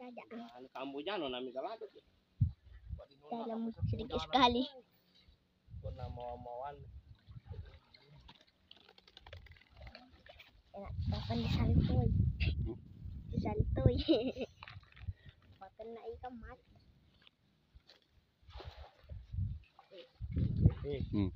keadaan. Ano kambo dyan, no? Nami kalagad. Dalam sedikit sekali. Kung na mawawan. Enak, kapan disantuy. Disantuy. Makan na ikan mati. Hmm?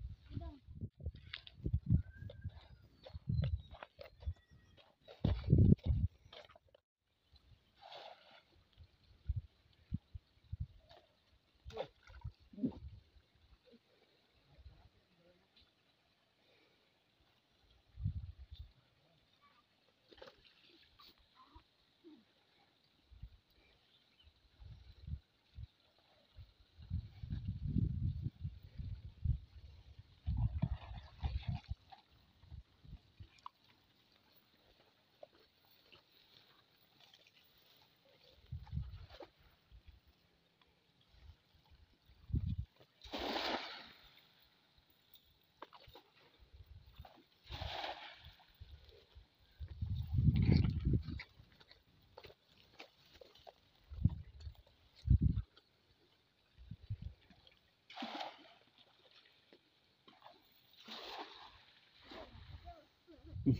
Di.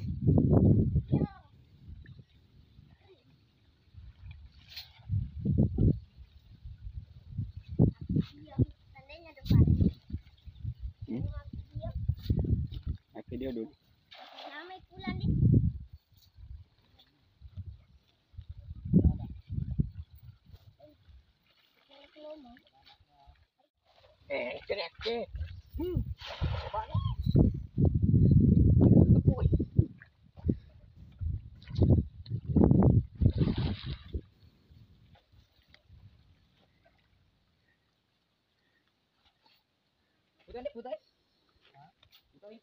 eh, ke. Ikan putai. Ha? Putai.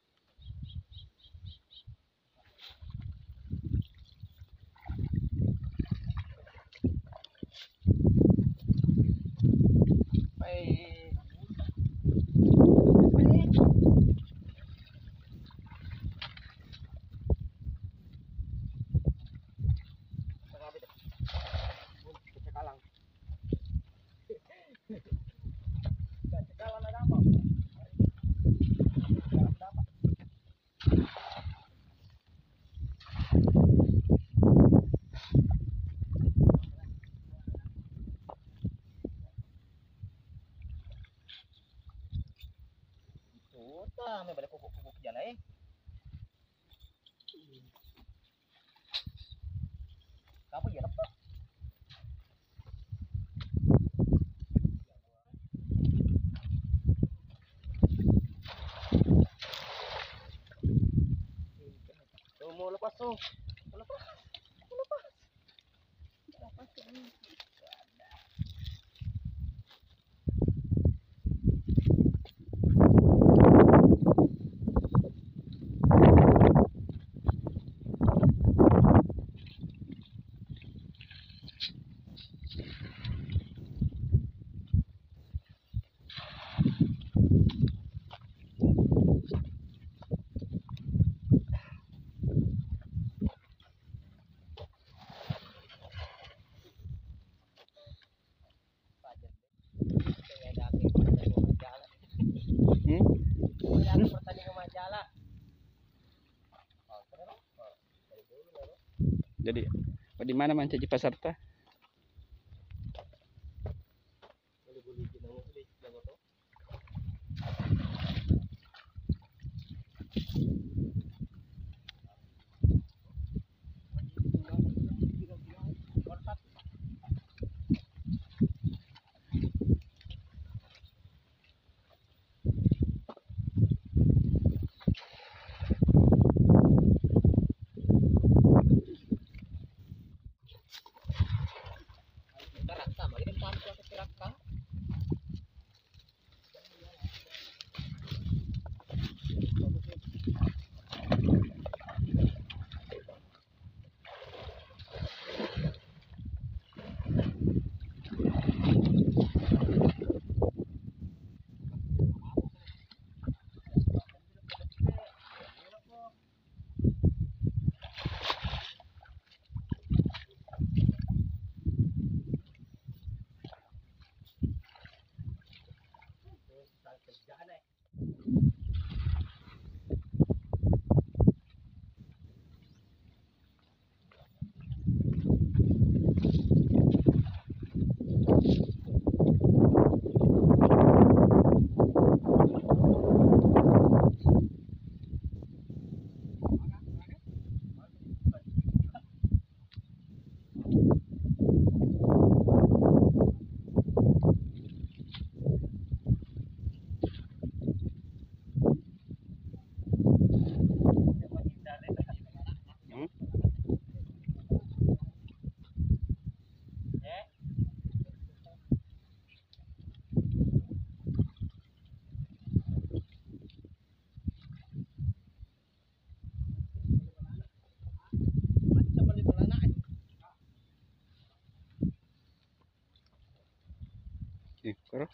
哦。Kayak dati pertandingan majalah. Jadi di mana man caci করো